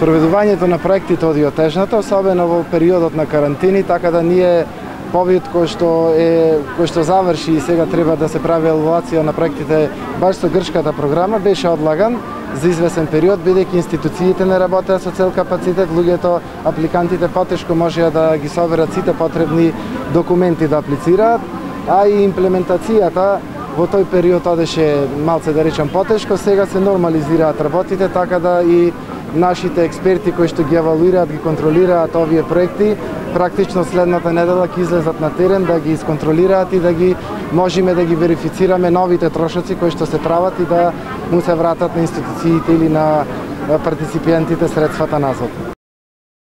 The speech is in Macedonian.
Проведувањето на проектите оди отежната, особено во периодот на карантини, така да ние повид кој што е кој што заврши и сега треба да се прави евалуација на проектите баш со грчката програма беше одлаган за извесен период бидејќи институциите не работеа со цел капацитет, луѓето, апликантите потешко можеа да ги соберат сите потребни документи да аплицираат, а и имплементацијата во тој период одеше малце да речам потешко, сега се нормализираат работите така да и нашите експерти кои што ги евалуираат, ги контролираат овие проекти, практично следната недела ќе излезат на терен да ги исконтролираат и да ги можеме да ги верифицираме новите трошоци кои што се прават и да му се вратат на институциите или на партиципиентите средствата назад.